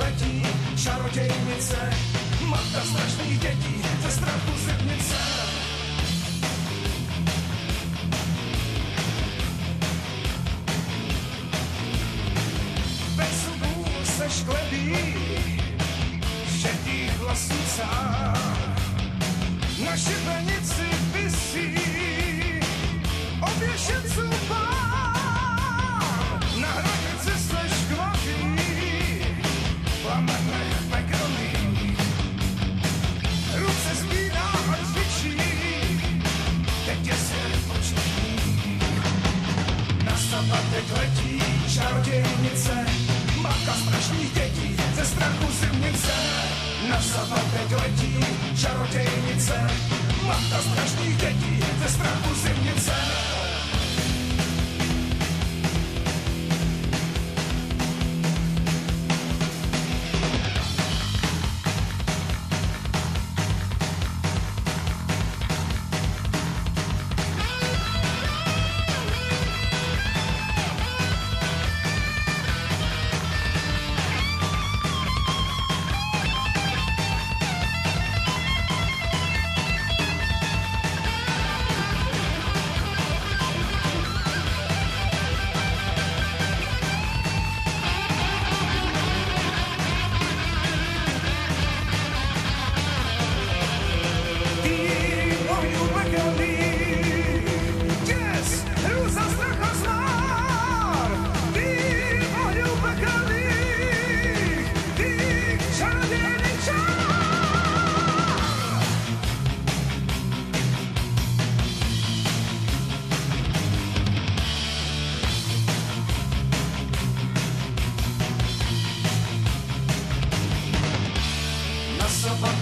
Letí čarodějnice, matka strašných dětí, ze strachu zimnice. Bez zubů se šklebí, šedých vlasů cár. Na šibenici visí, oběšenců pár. Západ teď letí čarodějnice, matka strašných dětí, ze strachu zimnice. Na západ teď letí čarodějnice, matka strašných dětí, ze strachu zimnice.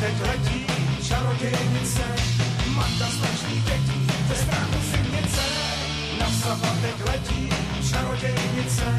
Teď letí čarodějnice, matka strašných dětí, ze strachu zimnice. Na západ teď letí čarodějnice,